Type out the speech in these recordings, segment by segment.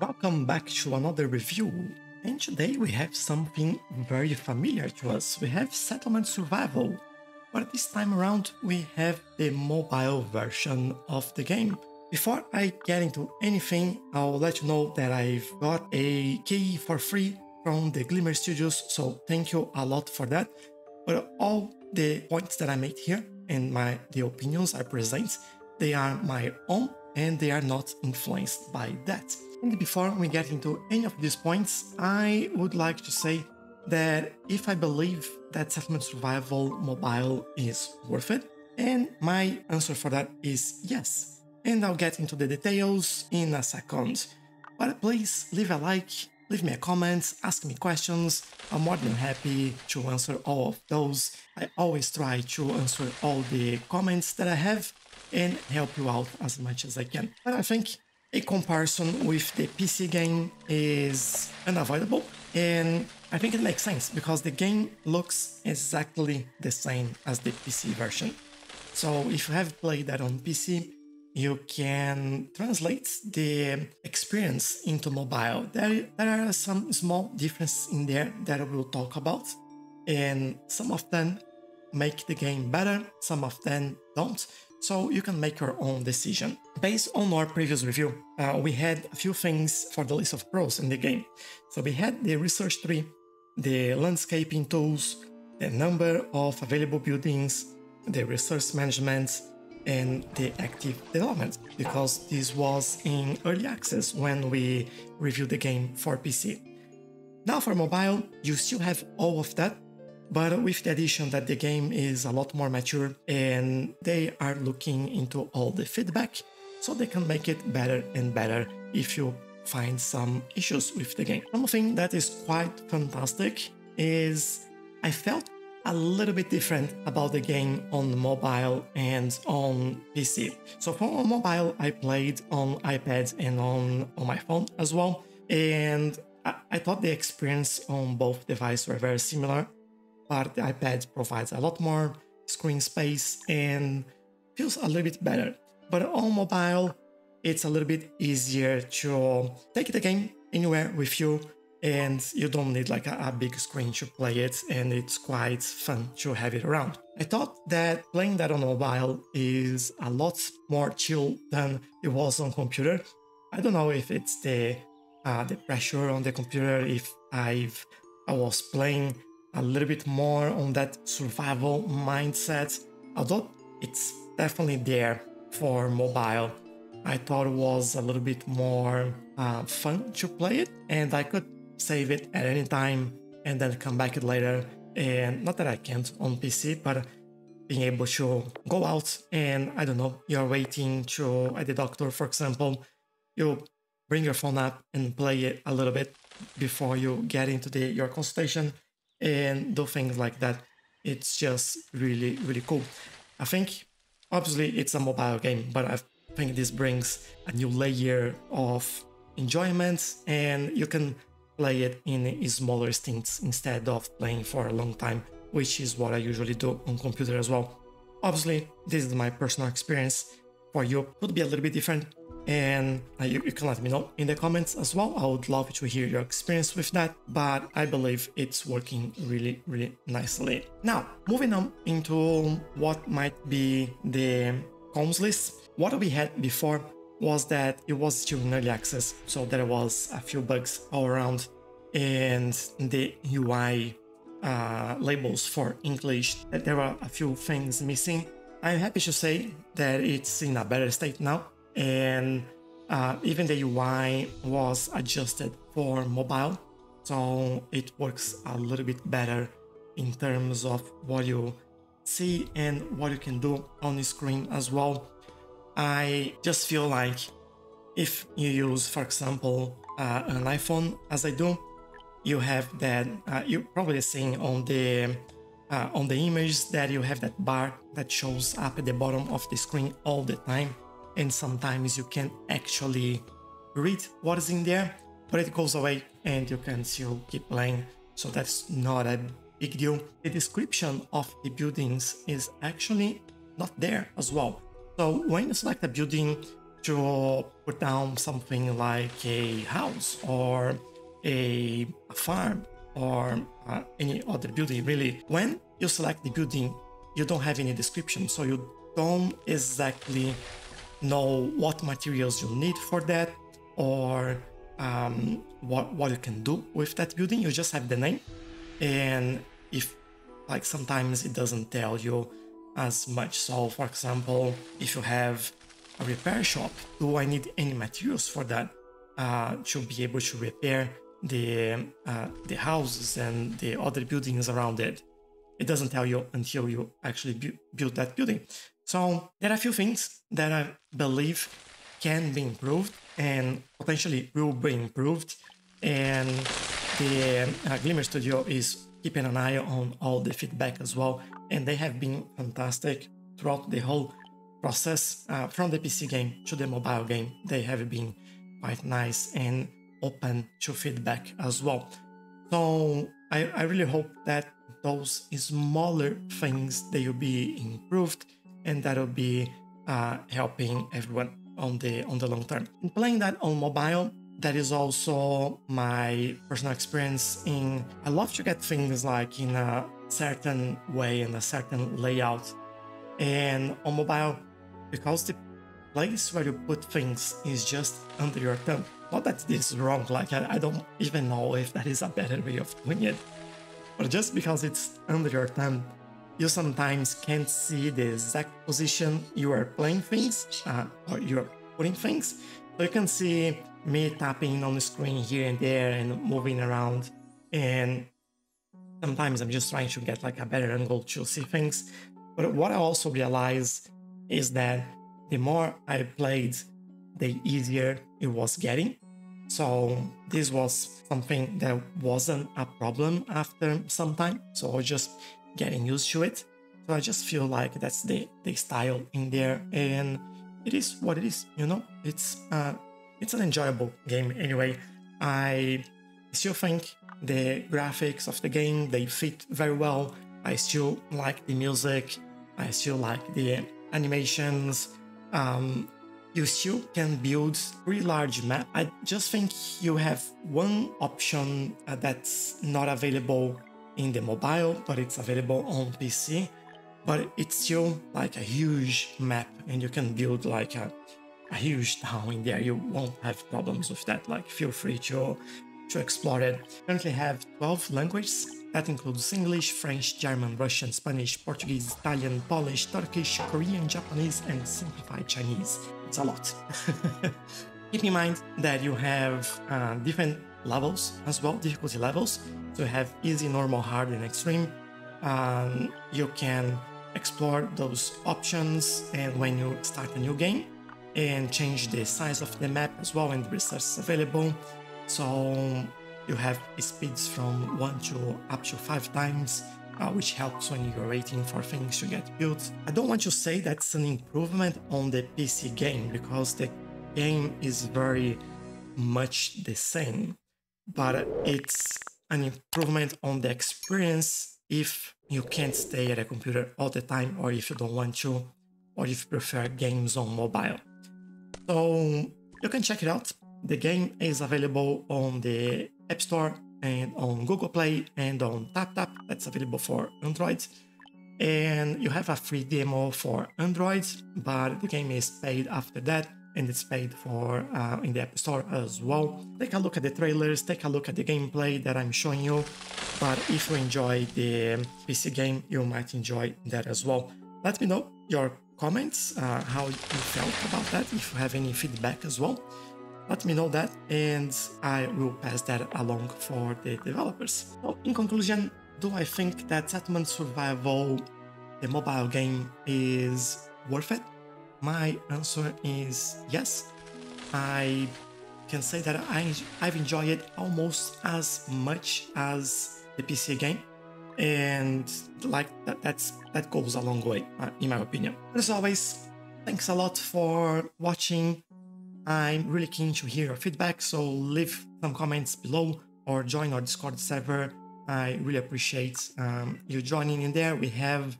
Welcome back to another review. And today we have something very familiar to us. We have Settlement Survival. But this time around we have the mobile version of the game. Before I get into anything, I'll let you know that I've got a key for free from the Gleamer Studios, so thank you a lot for that. But all the points that I made here and my the opinions I present, they are my own and they are not influenced by that. And before we get into any of these points, I would like to say that if I believe that Settlement Survival Mobile is worth it, and my answer for that is yes. And I'll get into the details in a second. But please leave a like, leave me a comment, ask me questions. I'm more than happy to answer all of those. I always try to answer all the comments that I have and help you out as much as I can. But I think a comparison with the PC game is unavoidable and I think it makes sense because the game looks exactly the same as the PC version. So if you have played that on PC, you can translate the experience into mobile. There, there are some small differences in there that we'll talk about, and some of them make the game better, some of them don't so you can make your own decision. Based on our previous review, uh, we had a few things for the list of pros in the game. So we had the research tree, the landscaping tools, the number of available buildings, the resource management, and the active development, because this was in early access when we reviewed the game for PC. Now for mobile, you still have all of that, but with the addition that the game is a lot more mature and they are looking into all the feedback so they can make it better and better if you find some issues with the game. Something that is quite fantastic is I felt a little bit different about the game on mobile and on PC. So for mobile, I played on iPad and on, on my phone as well. And I, I thought the experience on both devices were very similar but the iPad provides a lot more screen space and feels a little bit better. But on mobile, it's a little bit easier to take the game anywhere with you and you don't need like a, a, big screen to play it and it's quite fun to have it around. I thought that playing that on mobile is a lot more chill than it was on computer. I don't know if it's the uh, the pressure on the computer, if I've I was playing a little bit more on that survival mindset, although it's definitely there for mobile. I thought it was a little bit more uh, fun to play it, and I could save it at any time and then come back it later. And not that I can't on PC, but being able to go out and I don't know, you're waiting to at the doctor, for example, you bring your phone up and play it a little bit before you get into the your consultation and do things like that. It's just really, really cool. I think obviously it's a mobile game, but I think this brings a new layer of enjoyment and you can play it in smaller stints instead of playing for a long time, which is what I usually do on computer as well. Obviously, this is my personal experience. For you, could be a little bit different, and uh, you, you, can let me know in the comments as well. I would love to hear your experience with that, but I believe it's working really, really nicely. Now, moving on into what might be the cons list. What we had before was that it was still in early access, so there was a few bugs all around, and the UI uh, labels for English, there were a few things missing. I'm happy to say that it's in a better state now and uh, even the UI was adjusted for mobile, so it works a little bit better in terms of what you see and what you can do on the screen as well. I just feel like if you use, for example, uh, an iPhone, as I do, you have that. Uh, you're probably seeing on the uh, on the image that you have that bar that shows up at the bottom of the screen all the time and sometimes you can actually read what is in there, but it goes away and you can still keep playing. So that's not a big deal. The description of the buildings is actually not there as well. So when you select a building, to put down something like a house or a, a farm or uh, any other building really when you select the building you don't have any description. So you don't exactly know what materials you need for that or um, what what you can do with that building. You just have the name. And if like sometimes it doesn't tell you as much so for example if you have a repair shop do i need any materials for that uh, to be able to repair the uh, the houses and the other buildings around it. It doesn't tell you until you actually bu- build that building. So there are a few things that I believe can be improved and potentially will be improved. And the uh, Gleamer Studio is keeping an eye on all the feedback as well. And they have been fantastic throughout the whole process uh, from the PC game to the mobile game. They have been quite nice and open to feedback as well. So I, I really hope that those smaller things they will be improved and that will be uh, helping everyone on the on the long term. In playing that on mobile, that is also my personal experience in I love to get things like in a certain way and a certain layout. And on mobile, because the place where you put things is just under your thumb, not that this is wrong, like I, I don't even know if that is a better way of doing it. But just because it's under your thumb, you sometimes can't see the exact position you are playing things uh, or you're putting things. So you can see me tapping on the screen here and there and moving around. And sometimes I'm just trying to get like a better angle to see things. But what I also realized is that the more I played, the easier it was getting. So this was something that wasn't a problem after some time. So I was just getting used to it. So I just feel like that's the, the style in there and it is what it is, you know? It's uh it's an enjoyable game anyway. I still think the graphics of the game they fit very well. I still like the music. I still like the animations. Um, you still can build pretty large map. I just think you have one option uh, that's not available in the mobile, but it's available on PC. But it's still like a huge map, and you can build like a, a huge town in there. You won't have problems with that. Like, feel free to to explore it. Currently have 12 languages that includes English, French, German, Russian, Spanish, Portuguese, Italian, Polish, Turkish, Korean, Japanese, and simplified Chinese. It's a lot. Keep in mind that you have uh, different levels as well, difficulty levels. So you have easy, normal, hard, and extreme. Um, you can explore those options and when you start a new game and change the size of the map as well and resources available. So you have speeds from 1 to up to 5 times, uh, which helps when you're waiting for things to get built. I don't want to say that's an improvement on the PC game because the game is very much the same, but it's an improvement on the experience if you can't stay at a computer all the time or if you don't want to or if you prefer games on mobile. So you can check it out. The game is available on the App Store and on Google Play and on TapTap. That's available for Android. And you have a free demo for Android, but the game is paid after that and it's paid for uh, in the App Store as well. Take a look at the trailers, take a look at the gameplay that I'm showing you. But if you enjoy the PC game, you might enjoy that as well. Let me know your comments, uh, how you felt about that, if you have any feedback as well let me know that and I will pass that along for the developers. So in conclusion, do I think that Settlement Survival, the mobile game, is worth it? My answer is yes. I can say that I, I've enjoyed it almost as much as the PC game. And like that, that's that goes a long way, uh, in my opinion. As always, thanks a lot for watching I'm really keen to hear your feedback, so leave some comments below or join our Discord server. I really appreciate um, you joining in there. We have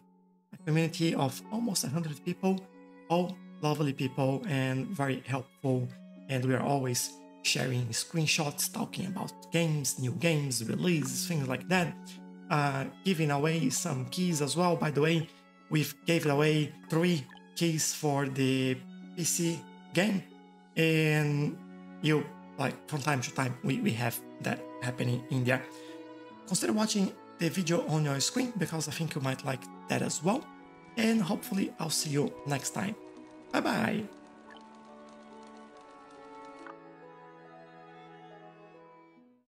a community of almost 100 people, all lovely people and very helpful. And we are always sharing screenshots, talking about games, new games, releases, things like that. Uh, giving away some keys as well. By the way, we've gave away three keys for the PC game, and you like from time to time we, we have that happening in there. Consider watching the video on your screen because I think you might like that as well. And hopefully I'll see you next time. Bye bye!